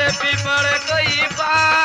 विपड़ कोई बा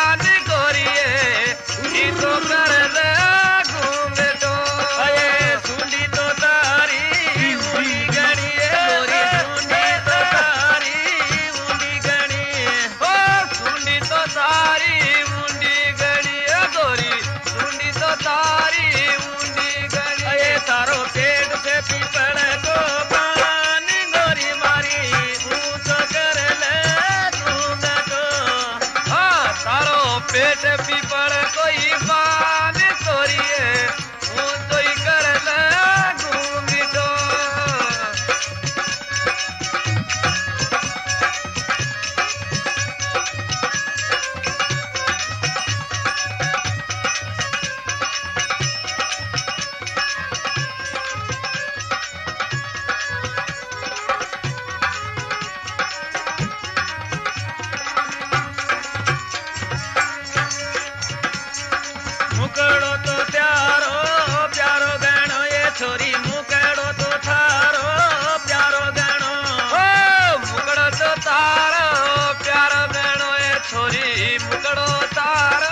तारो